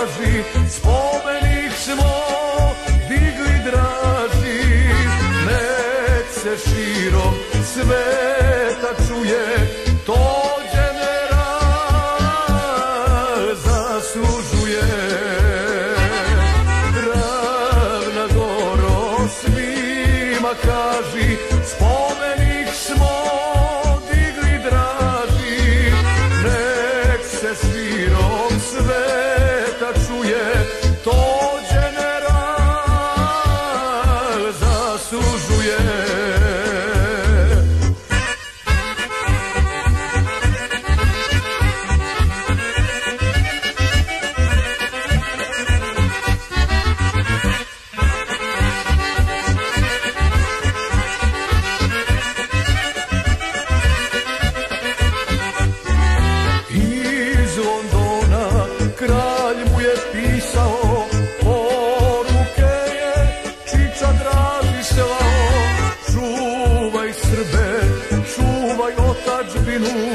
traži, spomenik smo digli draži. Nek se širom sveta čuje, to genera zaslužuje. Ravna goro svima kaži, binu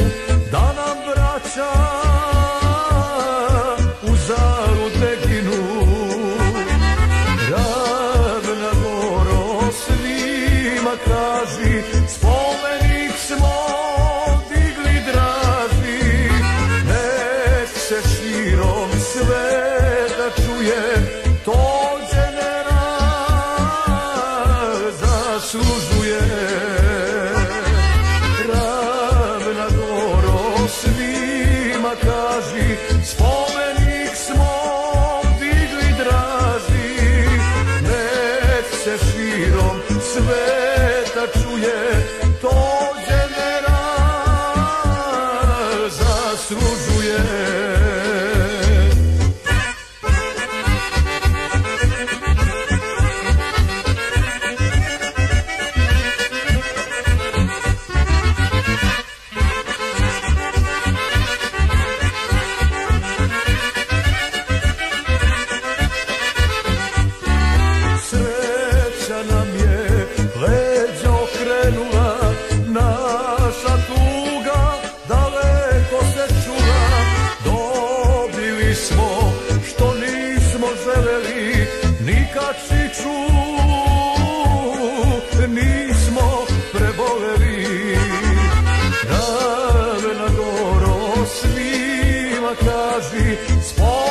desastroso. me.